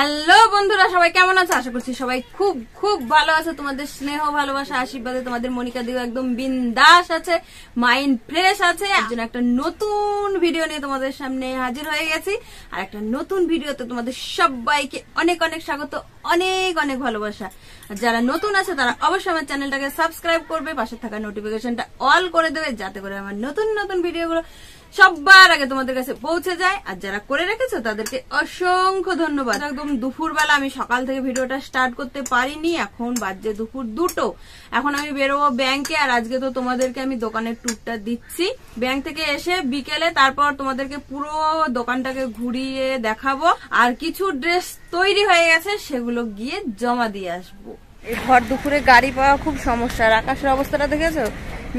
Hello বন্ধুরা, সবাই কেমন আছে? আশা করছি সবাই খুব খুব ভালো আছে। তোমাদের স্নেহ, ভালোবাসা, আশীর্বাদে তোমাদের মনিকা দিও একদম বিন্দাস আছে মাইন্ড ফ্রেশ আছে। একজন একটা নতুন ভিডিও নিয়ে তোমাদের সামনে হাজির হয়ে গেছি। আর একটা নতুন ভিডিওতে তোমাদের সবাইকে অনেক অনেক স্বাগত, অনেক অনেক ভালোবাসা। যারা নতুন আছে, তারা অবশ্যই আমার চ্যানেলটাকে সাবস্ক্রাইব করবে, পাশে থাকা নোটিফিকেশনটা অল করে দেবে, যাতে করে আমার নতুন নতুন ভিডিওগুলো সবার আগে তোমাদের কাছে পৌঁছে যায়। আর যারা করে রেখেছো, তাদেরকে অসংখ্য ধন্যবাদ। একদম দুপুর বেলা আমি সকাল থেকে ভিডিওটা স্টার্ট করতে পারিনি। এখন বাজে দুপুর দুটো। এখন আমি বেরোবো ব্যাংকে, আর আজকে তো তোমাদেরকে আমি দোকানের ট্যুরটা দিচ্ছি। ব্যাংক থেকে এসে বিকেলে তারপর তোমাদেরকে পুরো দোকানটাকে ঘুরিয়ে দেখাবো। আর কিছু ড্রেস তৈরি হয়ে গেছে, সেগুলো গিয়ে জমা দিয়ে আসব। এই ভর দুপুরে গাড়ি পাওয়া খুব সমস্যা। আর আকাশের অবস্থাটা দেখেছ?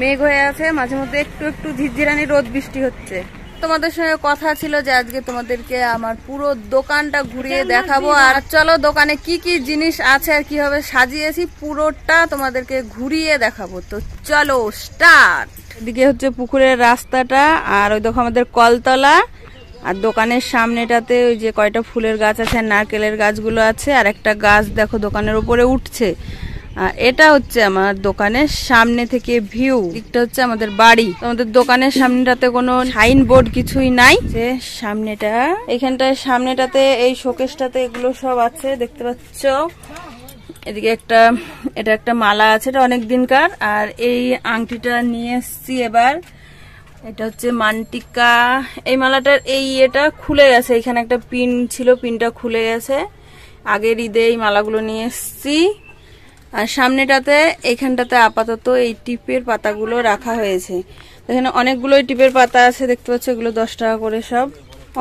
মেঘ হয়ে আছে মাঝে মধ্যে একটু একটু ঝিরঝিরানি রোদ বৃষ্টি হচ্ছে। তোমাদের সঙ্গে কথা ছিল যে আজকে তোমাদেরকে আমার পুরো দোকানটা ঘুরিয়ে দেখাবো। আর চলো দোকানে কি কি জিনিস আছে আর কীভাবে সাজিয়েছি পুরোটা তোমাদেরকে ঘুরিয়ে দেখাবো। তো চলো স্টার্ট এদিকে হচ্ছে পুকুরের রাস্তাটা আর ওই দেখো আমাদের কলতলা। আর দোকানের সামনেটাতে ওই যে কয়টা ফুলের গাছ আছে নারকেলের গাছগুলো আছে আর একটা গাছ দেখো দোকানের উপরে উঠছে। এটা হচ্ছে আমার দোকানের সামনে থেকে ভিউ দিকটা হচ্ছে আমাদের বাড়ি। আমাদের দোকানের সামনেটাতে কোনো সাইন বোর্ড কিছুই নাই। যে সামনেটা, এখানটায় সামনেটাতে, এই শোকেসটাতে এগুলো সব আছে, দেখতে পাচ্ছ? এদিকে একটা, এটা একটা মালা আছে, এটা অনেক দিনকার। আর এই আংটিটা নিয়ে এসছি এবার। এটা হচ্ছে মান্টিকা। এই মালাটার এই এটা খুলে গেছে। এখানে একটা পিন ছিল পিনটা খুলে গেছে। আগের ঈদে এই মালাগুলো নিয়ে এসছি। আর সামনেটাতে এখানটাতে আপাতত এই টিপের পাতাগুলো রাখা হয়েছে। এখানে অনেকগুলো টিপের পাতা আছে, দেখতে পাচ্ছ এগুলো দশ টাকা করে সব।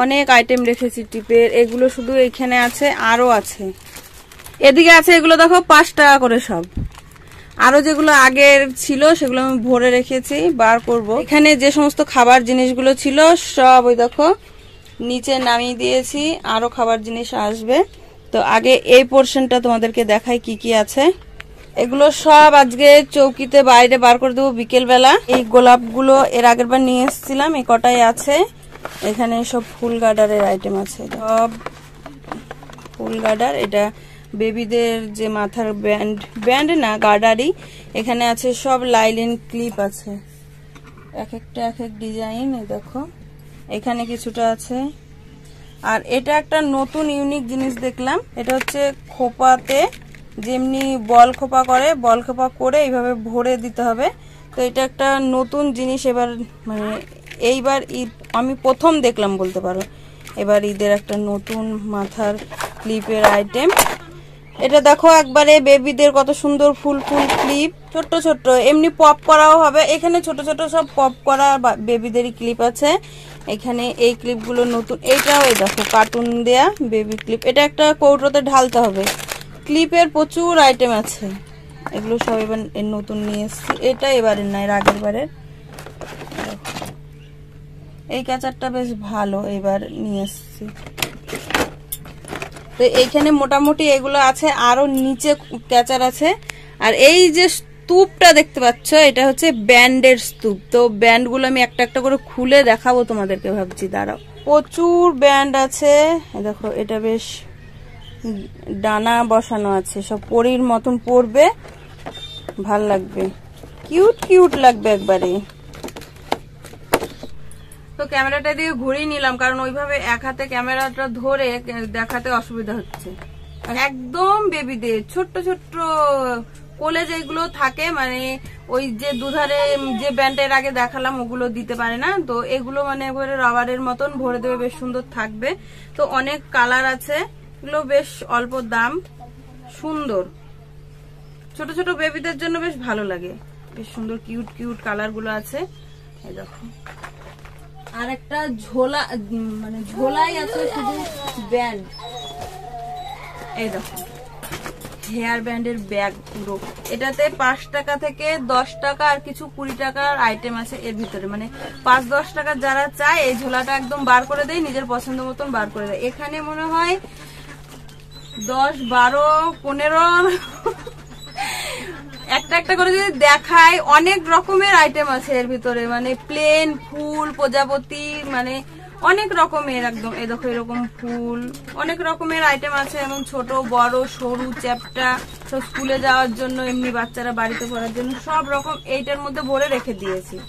অনেক আইটেম রেখেছি টিপের, এগুলো শুধু এখানে আছে আরও আছে। এদিকে আছে এগুলো দেখো, পাঁচ টাকা করে সব। আরও যেগুলো আগের ছিল, সেগুলো আমি ভরে রেখেছি, বার করব। এখানে যে সমস্ত খাবার জিনিসগুলো ছিল, সব ওই দেখো, নিচে নামিয়ে দিয়েছি, আরও খাবার জিনিস আসবে। তো আগে এই পোর্শনটা তোমাদেরকে দেখাই কি কি আছে। এগুলো সব আজকে চৌকিতে বাইরে বার করে দেবো বিকেল বেলা এই গোলাপগুলো এর আগের বার নিয়ে এসেছিলাম, এই কটাই আছে। এখানে সব ফুল গার্ডারের আইটেম আছে। সব ফুল গার্ডার, এটা বেবিদের যে মাথার ব্যান্ড ব্যান্ড না, গার্ডারই। এখানে আছে সব লাইলিন ক্লিপ আছে। এক একটা এক এক ডিজাইন দেখো। এখানে কিছুটা আছে। আর এটা একটা নতুন, ইউনিক জিনিস দেখলাম। এটা হচ্ছে খোপাতে যেমনি বল খোপা করে, বল খোপা করে এইভাবে ভরে দিতে হবে। তো এটা একটা নতুন জিনিস এবার মানে এইবার ঈদ, আমি প্রথম দেখলাম বলতে পারো। এবার ঈদের একটা নতুন মাথার ক্লিপের আইটেম এটা দেখো একবারে বেবিদের কত সুন্দর ফুল ফুল ক্লিপ ছোট্ট ছোট্ট, এমনি পপ করাও হবে। এখানে ছোট ছোট সব পপ করা বেবিদেরই ক্লিপ আছে। এখানে এই ক্লিপগুলো নতুন, এইটাও এই দেখো কার্টুন দেয়া বেবি ক্লিপ এটা একটা কৌটোতে ঢালতে হবে। ক্লিপের প্রচুর আইটেম আছে। এগুলো সব এবার নতুন নিয়ে এসছি। এটা এবারের না, এর আগের বারের। এই ক্যাচারটা বেশ ভালো এবার নিয়ে এসছি। তো এইখানে মোটামুটি এগুলো আছে, আরও নিচে ক্যাচার আছে। আর এই যে স্তূপটা দেখতে পাচ্ছ, এটা হচ্ছে ব্যান্ডের স্তূপ। তো ব্যান্ডগুলো আমি একটা একটা করে খুলে দেখাবো তোমাদেরকে ভাবছি। দাঁড়াও। প্রচুর ব্যান্ড আছে। দেখো, এটা বেশ ডানা বসানো আছে, সব পরির মতন পরবে। ভালো লাগবে। কিউট কিউট লাগবে একবারে। তো ক্যামেরাটা দিয়ে ঘুরিয়ে নিলাম, কারণ ওইভাবে এক হাতে ক্যামেরাটা ধরে দেখাতে অসুবিধা হচ্ছে। একদম বেবিদের, ছোট্ট ছোট্ট কোলে যেগুলো থাকে মানে ওই যে দুধারে যে ব্যান্ডের আগে দেখালাম, ওগুলো দিতে পারে না। তো এগুলো মানে রবারের মতন ভরে দেবে, বেশ সুন্দর থাকবে। তো অনেক কালার আছে। এগুলো বেশ অল্প দাম, সুন্দর। ছোট ছোট বেবিদের জন্য বেশ ভালো লাগে। বেশ সুন্দর কিউট কিউট কালারগুলো আছে। দেখো। আর একটা ঝোলা মানে ঝোলাই আছে শুধু ব্যান্ড এই দেখো। হেয়ার ব্যান্ডের ব্যাগ পুরো। এটাতে পাঁচ টাকা থেকে দশ টাকা আর কিছু কুড়ি টাকার আইটেম আছে এর ভিতরে। মানে পাঁচ, দশ টাকা যারা চায়, এই ঝোলাটা একদম বার করে দেয়, নিজের পছন্দ মতন বার করে দেয়। এখানে মনে হয় দশ, বারো, পনেরো। একটা একটা করে যদি দেখায় অনেক রকমের আইটেম আছে এর ভিতরে। মানে প্লেন ফুল, প্রজাপতি মানে অনেক রকমের একদম। এ দেখো, এরকম ফুল। অনেক রকমের আইটেম আছে এবং ছোট, বড়, সরু, চ্যাপটা। সব স্কুলে যাওয়ার জন্য, এমনি বাচ্চারা বাড়িতে পড়ার জন্য সব রকম এইটার মধ্যে ভরে রেখে দিয়েছি।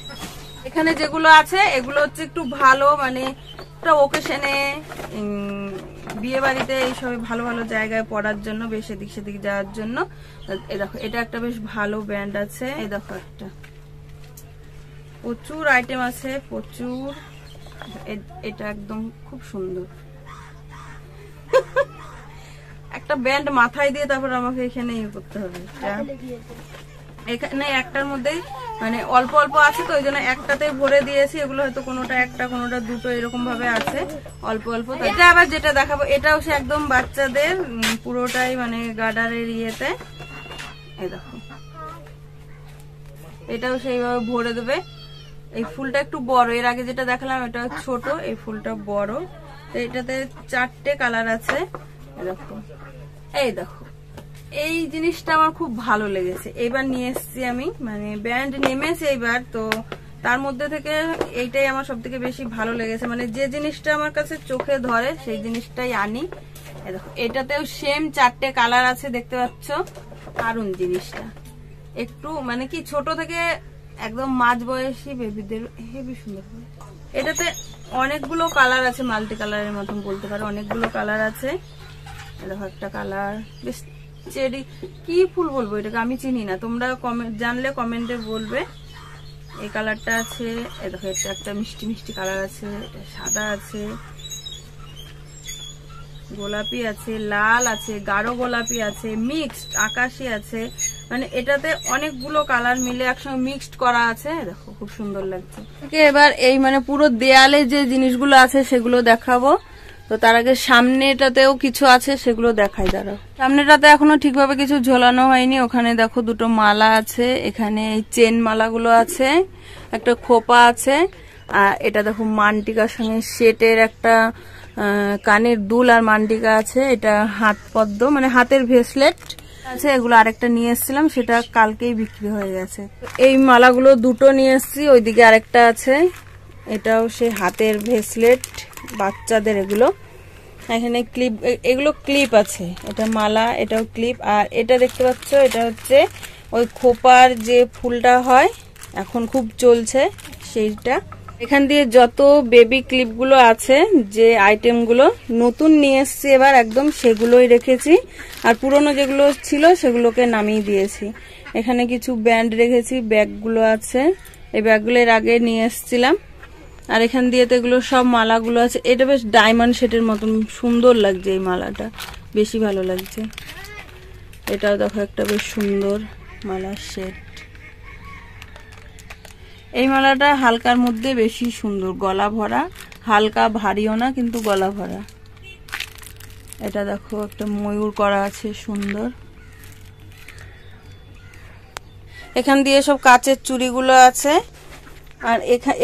এখানে যেগুলো আছে, এগুলো হচ্ছে একটু ভালো মানে একটা ওকেশনে বিয়ে বাড়িতে এইসব ভালো ভালো জায়গায় পড়ার জন্য, বেশ এদিক সেদিক যাওয়ার জন্য। দেখো, এটা একটা বেশ ভালো ব্র্যান্ড আছে। এই দেখো একটা। প্রচুর আইটেম আছে, প্রচুর। এটা একদম খুব সুন্দর। একটা ব্যান্ড মাথায় দিয়ে তারপর আমাকে এখানে ইয়ে করতে হবে। এখানে একটার মধ্যেই মানে অল্প অল্প আছে তো ওই জন্য একটাতে ভরে দিয়েছি। এগুলো হয়তো কোনোটা একটা, কোনোটা দুটো এরকম ভাবে আছে। অল্প অল্প এটা আবার যেটা দেখাবো, এটাও সে একদম বাচ্চাদের পুরোটাই মানে গার্ডারের ইয়েতে। এই দেখো। এটাও সেইভাবে ভরে দেবে। এই ফুলটা একটু বড়, এর আগে যেটা দেখালাম এটা ছোট, এই ফুলটা বড়। তো এটাতে চারটে কালার আছে। দেখো। এই দেখো। এই জিনিসটা আমার খুব ভালো লেগেছে। এবার নিয়ে এসেছি আমি মানে ব্যান্ড নেমেছে এবার, তো তার মধ্যে থেকে এইটাই আমার সব থেকে বেশি ভালো লেগেছে। মানে যে জিনিসটা আমার কাছে চোখে ধরে, সেই জিনিসটাই আনি। এটাতেও সেম চারটে কালার আছে, দেখতে পাচ্ছ? দারুণ জিনিসটা। একটু মানে কি, ছোট থেকে একদম মাঝ বয়সী বেবিদের হেবি সুন্দর এটাতে অনেকগুলো কালার আছে মাল্টি কালারের মতন বলতে পারো, অনেকগুলো কালার আছে। দেখো একটা কালার বেশ চেরি কি ফুল বলব? এটাকে আমি চিনি না। তোমরা কমেন্ট জানলে কমেন্টে বলবে। এই কালারটা আছে দেখো, এটা একটা মিষ্টি মিষ্টি কালার আছে সাদা আছে, গোলাপি আছে, লাল আছে, গাঢ় গোলাপি আছে মিক্সড আকাশি আছে। মানে এটাতে অনেকগুলো কালার মিলে একসঙ্গে মিক্সড করা আছে। দেখো, খুব সুন্দর লাগছে। এবার এই মানে পুরো দেয়ালে যে জিনিসগুলো আছে সেগুলো দেখাবো। তো তার আগে সামনেটাতেও কিছু আছে, সেগুলো দেখাই দাঁড়াও। সামনেটাতে এখনও ঠিকভাবে কিছু ঝোলানো হয়নি। ওখানে দেখো দুটো মালা আছে, এখানে এই চেন মালাগুলো আছে, একটা খোপা আছে, আর এটা দেখো মানটিকার সঙ্গে সেটের একটা কানের দুল আর মানটিকা আছে, এটা হাত পদ্ম মানে হাতের ভেসলেট আছে, এগুলো আরেকটা নিয়ে এসেছিলাম, সেটা কালকেই বিক্রি হয়ে গেছে। এই মালাগুলো দুটো নিয়ে এসেছি, ওইদিকে আরেকটা আছে। এটাও সে হাতের ভেসলেট বাচ্চাদের এগুলো। এখানে ক্লিপ এগুলো ক্লিপ আছে। এটা মালা, এটাও ক্লিপ আর এটা দেখতে পাচ্ছ, এটা হচ্ছে ওই খোপার যে ফুলটা হয়, এখন খুব চলছে সেইটা। এখান দিয়ে যত বেবি ক্লিপগুলো আছে, যে আইটেমগুলো নতুন নিয়ে এসছি এবার, একদম সেগুলোই রেখেছি। আর পুরনো যেগুলো ছিল, সেগুলোকে নামিয়ে দিয়েছি। এখানে কিছু ব্যান্ড রেখেছি ব্যাগগুলো আছে। এই ব্যাগগুলো এর আগে নিয়ে এসছিলাম। আর এখান দিয়ে তো এগুলো সব মালাগুলো আছে। এটা বেশ ডায়মন্ড সেটের মতন সুন্দর লাগছে এই মালাটা। বেশি ভালো লাগছে। এটাও দেখো একটা বেশ সুন্দর মালার সেট এই মালাটা হালকার মধ্যে বেশি সুন্দর, গলা ভরা। হালকা ভারীও না, কিন্তু গলা ভরা। এটা দেখো, একটা ময়ূর করা আছে সুন্দর। এখান দিয়ে সব কাচের চুড়িগুলো আছে। আর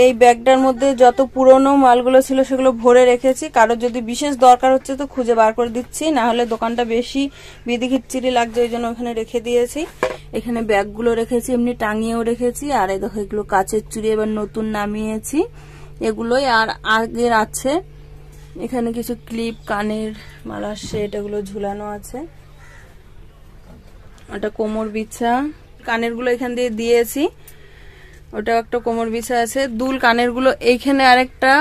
এই ব্যাগটার মধ্যে যত পুরনো মালগুলো ছিল সেগুলো ভরে রেখেছি। কারোর যদি বিশেষ দরকার হচ্ছে তো খুঁজে বার করে দিচ্ছি। না হলে দোকানটা বেশি বিধি খিচ্চিরি লাগছে, ওই জন্য ওখানে রেখে দিয়েছি। এখানে ব্যাগগুলো রেখেছি, এমনি টাঙিয়েও রেখেছি। আর এই দেখো, এগুলো কাচের চুড়ি এবার নতুন নামিয়েছি। এগুলোই আর আগের আছে। এখানে কিছু ক্লিপ, কানের মালার সেট এগুলো ঝুলানো আছে। ওটা কোমর বিছা। কানেরগুলো এখান দিয়ে দিয়েছি। ওটা একটা কোমর বিছা আছে। দুল কানেরগুলো এইখানে আরেকটা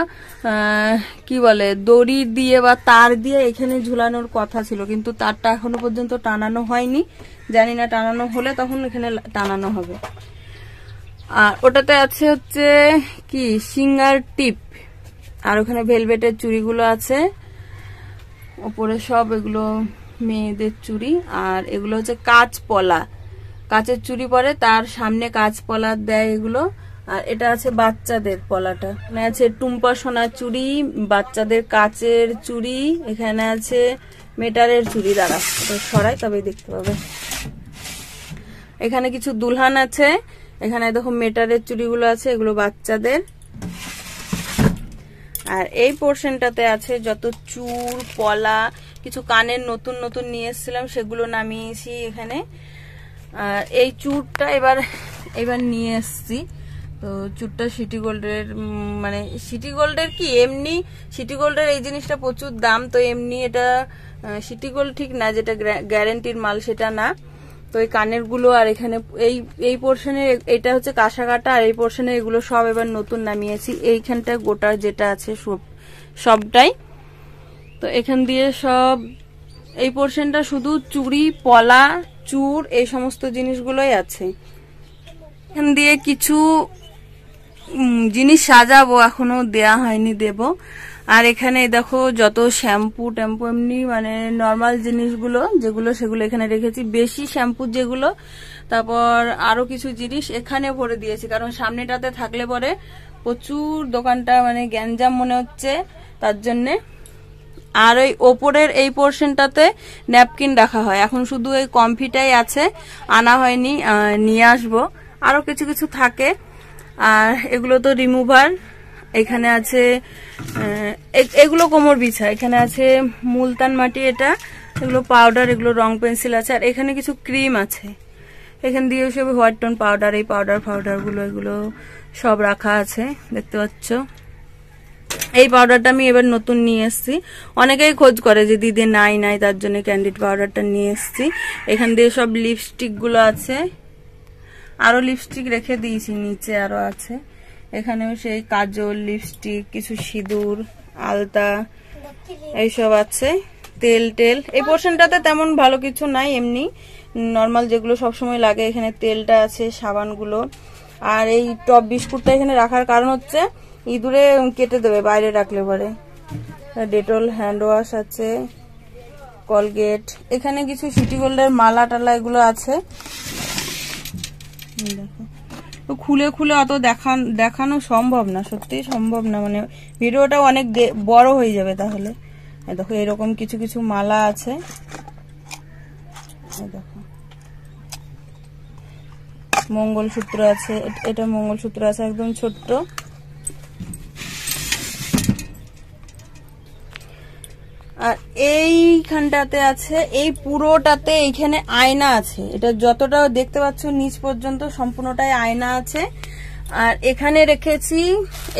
কি বলে, দড়ি দিয়ে বা তার দিয়ে এখানে ঝুলানোর কথা ছিল, কিন্তু তারটা এখনও পর্যন্ত টানানো হয়নি। জানি না টানানো হলে তখন এখানে টানানো হবে। আর ওটাতে আছে হচ্ছে কি, সিঙ্গার টিপ। আর ওখানে ভেলভেটের চুড়িগুলো আছে। ওপরে সব এগুলো মেয়েদের চুড়ি। আর এগুলো হচ্ছে কাঁচ পলা কাঁচের চুড়ি পরে, তার সামনে কাঁচ পলা দেয় এগুলো। আর এটা আছে বাচ্চাদের পলাটা। এখানে আছে টুম্পা সোনার চুড়ি বাচ্চাদের কাচের চুড়ি এখানে আছে মেটারের চুড়ি দ্বারা সরাই, তবেই দেখতে পাবে। এখানে কিছু দুলহান আছে। এখানে দেখো মেটারের চুড়িগুলো আছে, এগুলো বাচ্চাদের। আর এই পোর্শনটাতে আছে যত চুর, পলা, কিছু কানের নতুন নতুন নিয়ে এসেছিলাম, সেগুলো নামিয়েছি এখানে। এই চুরটা এবার এবার নিয়ে এসছি। তো চুরটা সিটি গোল্ডের মানে সিটি গোল্ডের কি, এমনি সিটি গোল্ডের এই জিনিসটা প্রচুর দাম, তো এমনি এটা সিটি গোল্ড ঠিক না, যেটা গ্যারেন্টির মাল সেটা না। তো এই কানেরগুলো আর এখানে, এই এই পোর্শনে এটা হচ্ছে কাঁসা কাটা আর এই পোর্শনে এগুলো সব এবার নতুন নামিয়েছি। এইখানটা গোটা যেটা আছে সব, সবটাই। তো এখান দিয়ে সব, এই পোর্শনটা শুধু চুড়ি, পলা চূড় এই সমস্ত জিনিসগুলোই আছে। এখান দিয়ে কিছু জিনিস সাজাবো, এখনও দেয়া হয়নি, দেব। আর এখানে দেখো যত শ্যাম্পু ট্যাম্পু, এমনি মানে নর্মাল জিনিসগুলো, যেগুলো সেগুলো এখানে রেখেছি। বেশি শ্যাম্পু যেগুলো, তারপর আরও কিছু জিনিস এখানে ভরে দিয়েছি, কারণ সামনেটাতে থাকলে পরে প্রচুর দোকানটা মানে গ্যাঞ্জাম মনে হচ্ছে, তার জন্যে। আর ওই ওপরের এই পোর্শনটাতে ন্যাপকিন রাখা হয়। এখন শুধু এই কমফিটাই আছে। আনা হয়নি নিয়ে আসব। আরও কিছু কিছু থাকে। আর এগুলো তো রিমুভার এখানে আছে এগুলো কোমর বিছা। এখানে আছে মুলতান মাটি এটা। এগুলো পাউডার এগুলো রং পেন্সিল আছে। আর এখানে কিছু ক্রিম আছে। এখান দিয়ে সব হোয়াইট টোন পাউডার এই পাউডার ফাউডারগুলো, এগুলো সব রাখা আছে। দেখতে পাচ্ছ? এই পাউডারটা আমি এবার নতুন নিয়ে এসেছি। অনেকেই খোঁজ করে যে দিদি নাই নাই, তার জন্য ক্যান্ডিড পাউডারটা নিয়ে এসেছি। এখান দিয়ে সব লিপস্টিকগুলো আছে। আরও লিপস্টিক রেখে দিয়েছি, নিচে আরও আছে। এখানেও সেই কাজল লিপস্টিক কিছু সিঁদুর, আলতা, এইসব আছে। তেল টেল এই পোর্শনটাতে তেমন ভালো কিছু নাই এমনি। নর্মাল যেগুলো সবসময় লাগে, এখানে তেলটা আছে, সাবানগুলো। আর এই টপ বিস্কুটটা এখানে রাখার কারণ হচ্ছে ইঁদুরে কেটে দেবে, বাইরে রাখলে পরে। ডেটল হ্যান্ড ওয়াশ আছে, কলগেট, এখানে কিছু সিটি গোল্ডের মালা টালা এগুলো আছে। খুলে খুলে অত দেখান, দেখানো সম্ভব না, সত্যিই সম্ভব না। মানে ভিডিওটা অনেক বড় হয়ে যাবে তাহলে। দেখো, এরকম কিছু কিছু মালা আছে। দেখো। মঙ্গলসূত্র আছে এটা মঙ্গলসূত্র আছে, একদম ছোট্ট। এইখানটাতে আছে, এই পুরোটাতে এইখানে আয়না আছে। এটা যতটা দেখতে পাচ্ছ, নিচ পর্যন্ত সম্পূর্ণটাই আয়না আছে। আর এখানে রেখেছি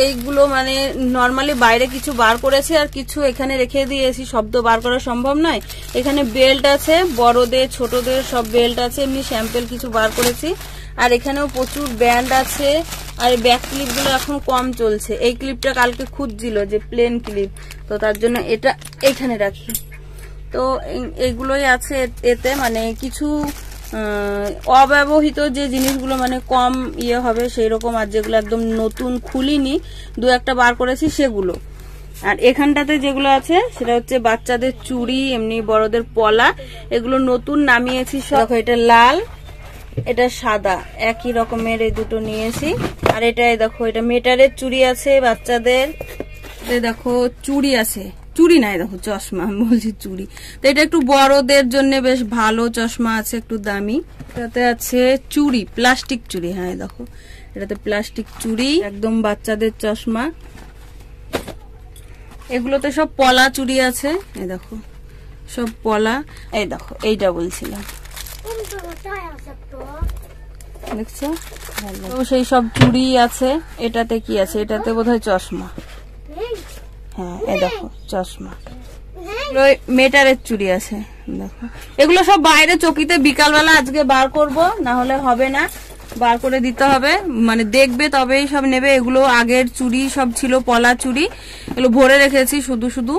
এইগুলো মানে নর্মালি বাইরে কিছু বার করেছি আর কিছু এখানে রেখে দিয়েছি। শব্দ বার করা সম্ভব নয়। এখানে বেল্ট আছে, বড়দের, ছোটদের সব বেল্ট আছে। এমনি স্যাম্পেল কিছু বার করেছি। আর এখানেও প্রচুর ব্যান্ড আছে। আর এই ব্যাক ক্লিপগুলো এখন কম চলছে। এই ক্লিপটা কালকে খুঁজছিল যে প্লেন ক্লিপ তো তার জন্য এটা এখানে রাখি। তো এই- এইগুলোই আছে এতে। মানে কিছু অব্যবহৃত যে জিনিসগুলো মানে কম ইয়ে হবে সেই রকম আর যেগুলো একদম নতুন খুলিনি, দু একটা বার করেছি সেগুলো। আর এখানটাতে যেগুলো আছে, সেটা হচ্ছে বাচ্চাদের চুড়ি, এমনি বড়দের পলা। এগুলো নতুন নামিয়েছি সব। এটা লাল। এটা সাদা, একই রকমের এই দুটো নিয়েছি। আর এটা এই দেখো, এটা মেটারের চুড়ি আছে, বাচ্চাদের। দেখো, চুড়ি আছে। চুড়ি নাই, দেখো, চশমা বলছি চুড়ি। তো এটা একটু বড়দের জন্য বেশ ভালো, চশমা আছে একটু দামি। এটাতে আছে চুড়ি, প্লাস্টিক চুড়ি হ্যাঁ দেখো। এটাতে প্লাস্টিক চুড়ি, একদম বাচ্চাদের চশমা। এগুলোতে সব পলা চুড়ি আছে, এই দেখো। সব পলা, এই দেখো, এইটা বলছিলাম। দেখছ? তো সেই সব চুড়ি আছে, এটাতে কি আছে? এটাতে বোধহয় চশমা। হ্যাঁ দেখো, চশমা। মেটারের চুড়ি আছে, দেখো। এগুলো সব বাইরে চকিতে বিকালবেলা আজকে বার হবে না। বার করে দিতে হবে মানে দেখবে তবেই সব নেবে। এগুলো আগের চুড়ি, সব ছিল পলা চুড়ি। এগুলো ভরে রেখেছি শুধু শুধু।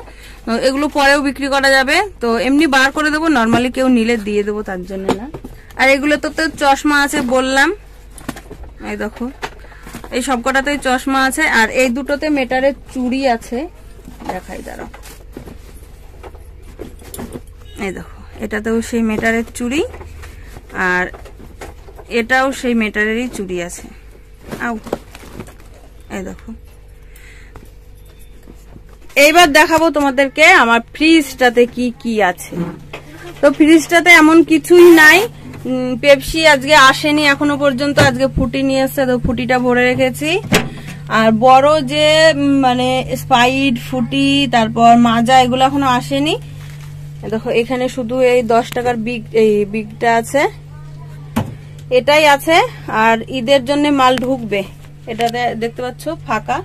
এগুলো পরেও বিক্রি করা যাবে। তো এমনি বার করে দেবো নর্মালি কেউ নিলে দিয়ে দেবো তার জন্য না। আর এগুলো তো তো চশমা আছে বললাম। এই দেখো, এই সবকটাতে চশমা আছে। আর এই দুটোতে মেটারের চুড়ি আছে। দেখাই, দাঁড়াও। এই দেখো, এটাতেও সেই মেটারের চুড়ি, আর এটাও সেই মেটারেরই চুড়ি আছে। আও এই দেখো। এইবার দেখাবো তোমাদেরকে আমার ফ্রিজটাতে কি কি আছে। তো ফ্রিজটাতে এমন কিছুই নাই। পেপসি আজকে আসেনি, এখনও পর্যন্ত আজকে ফুটি নিয়ে এসছে, তো ফুটিটা ভরে রেখেছি। আর বড় যে মানে স্পাইড ফুটি, তারপর মাজা, এগুলো এখনও আসেনি। দেখো, এখানে শুধু এই দশ টাকার বিগ এই বিগটা আছে। এটাই আছে, আর ঈদের জন্য মাল ঢুকবে। এটা দে- দেখতে পাচ্ছ, ফাঁকা।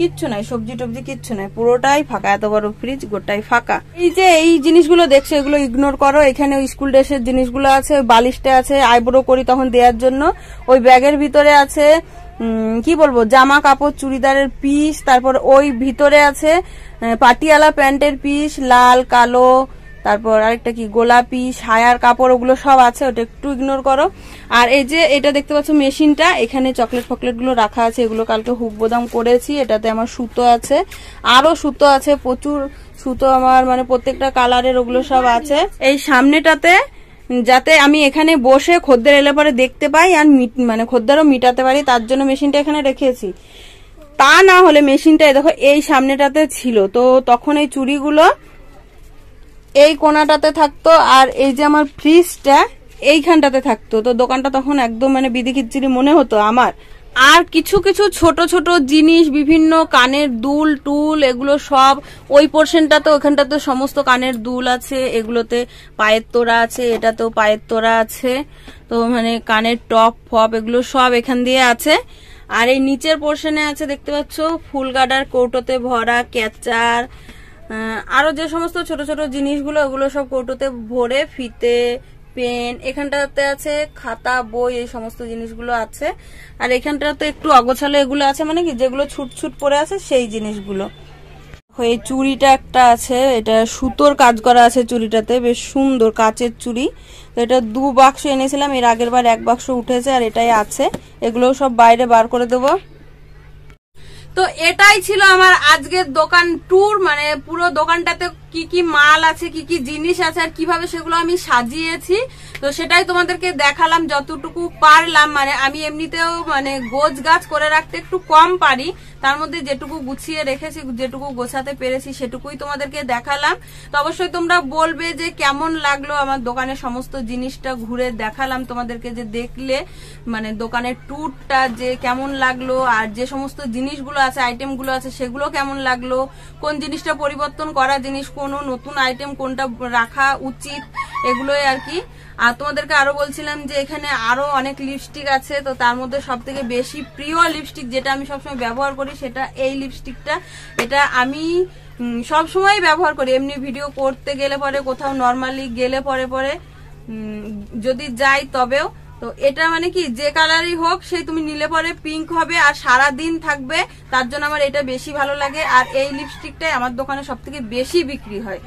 কিচ্ছু নাই, সবজি টবজি কিচ্ছু নাই, পুরোটাই ফাঁকা, এত বড় ফ্রিজ গোটাই ফাঁকা। এই যে এই জিনিসগুলো দেখছ, এগুলো ইগনোর করো, এখানে স্কুল ড্রেসের জিনিসগুলো আছে বালিশটা আছে আইব্রো করি তখন দেওয়ার জন্য, ওই ব্যাগের ভিতরে আছে কি বলব, জামা কাপড়, চুড়িদারের পিস তারপর ওই ভিতরে আছে পাটিয়ালা প্যান্টের পিস লাল, কালো তারপর আরেকটা কি, গোলাপি, সায়ার কাপড়, ওগুলো সব আছে, ওটা একটু ইগনোর করো। আর এই যে এটা দেখতে পাচ্ছ মেশিনটা, এখানে চকলেট ফকলেটগুলো রাখা আছে, এগুলো কালকে হুক বোদাম করেছি, এটাতে আমার সুতো আছে। আরও সুতো আছে, প্রচুর সুতো আমার মানে প্রত্যেকটা কালারের ওগুলো সব আছে। এই সামনেটাতে, যাতে আমি এখানে বসে খদ্দের এলে পরে দেখতে পাই আর মানে খদ্দেরও মিটাতে পারি, তার জন্য মেশিনটা এখানে রেখেছি। তা না হলে মেশিনটা দেখো, এই সামনেটাতে ছিল, তো তখন এই চুড়িগুলো এই কোনাটাতে থাকতো আর এই যে আমার ফ্রিজটা এইখানটাতে থাকতো। তো দোকানটা তখন একদম মানে বিধি খিচুড়ি মনে হতো আমার। আর কিছু কিছু ছোট ছোট জিনিস, বিভিন্ন কানের দুল, টুল এগুলো সব ওই পোর্শনটাতে, ওখানটাতে সমস্ত কানের দুল আছে, এগুলোতে পায়ের তোড়া আছে, এটাতেও পায়ের তোড়া আছে। তো মানে কানের টপ, ফপ এগুলো সব এখান দিয়ে আছে। আর এই নিচের পোর্শনে আছে, দেখতে পাচ্ছ, ফুল গার্ডার কৌটোতে ভরা ক্যাচার আহ, আরও যে সমস্ত ছোট ছোট জিনিসগুলো ওগুলো সব কৌটোতে ভরে ফিতে পেন এখানটাতে আছে খাতা বই এই সমস্ত জিনিসগুলো আছে। আর এখানটাতে একটু অগোছালো এগুলো আছে মানে কি যেগুলো ছুট ছুট পরে আছে সেই জিনিসগুলো। এই চুড়িটা একটা আছে এটা সুতোর কাজ করা আছে চুড়িটাতে বেশ সুন্দর কাচের চুড়ি। তো এটা দু বাক্স এনেছিলাম এর আগের বার এক বাক্স উঠেছে আর এটাই আছে। এগুলো সব বাইরে বার করে দেবো। তো এটাই ছিল আমার আজকের দোকান ট্যুর মানে পুরো দোকানটাতে কি কি মাল আছে, কি কি জিনিস আছে আর কীভাবে সেগুলো আমি সাজিয়েছি। তো সেটাই তোমাদেরকে দেখালাম, যতটুকু পারলাম। মানে আমি এমনিতেও মানে গোছ গাছ করে রাখতে একটু কম পারি। তার মধ্যে যেটুকু গুছিয়ে রেখেছি, যেটুকু গোছাতে পেরেছি, সেটুকুই তোমাদেরকে দেখালাম। তো অবশ্যই তোমরা বলবে যে কেমন লাগল আমার দোকানে সমস্ত জিনিসটা ঘুরে দেখালাম তোমাদেরকে যে দেখলে। মানে দোকানের ট্যুরটা যে কেমন লাগল আর যে সমস্ত জিনিসগুলো আছে আইটেমগুলো আছে, সেগুলো কেমন লাগল, কোন জিনিসটা পরিবর্তন করা জিনিস কোনো নতুন আইটেম কোনটা রাখা উচিত, এগুলোই আর কি। আর তোমাদেরকে আরও বলছিলাম যে এখানে আরও অনেক লিপস্টিক আছে, তো তার মধ্যে সব থেকে বেশি প্রিয় লিপস্টিক যেটা আমি সবসময় ব্যবহার করি সেটা এই লিপস্টিকটা এটা আমি সব সময় ব্যবহার করি, এমনি ভিডিও করতে গেলে পরে কোথাও নর্মালি গেলে পরে পরে যদি যাই তবেও। তো এটা মানে কি, যে কালারই হোক সেই তুমি নিলে পরে পিঙ্ক হবে আর সারা দিন থাকবে, তার জন্য আমার এটা বেশি ভালো লাগে। আর এই লিপস্টিকটাই আমার দোকানে সব থেকে বেশি বিক্রি হয়।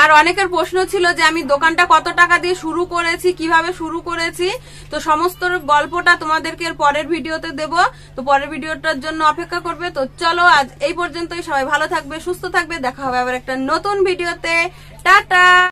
আর অনেকের প্রশ্ন ছিল যে আমি দোকানটা কত টাকা দিয়ে শুরু করেছি, কীভাবে শুরু করেছি। তো সমস্ত গল্পটা তোমাদেরকে পরের ভিডিওতে দেব। তো পরের ভিডিওটার জন্য অপেক্ষা করবে। তো চলো আজ এই পর্যন্তই। সবাই ভালো থাকবে, সুস্থ থাকবে। দেখা হবে আবার একটা নতুন ভিডিওতে। টাটা!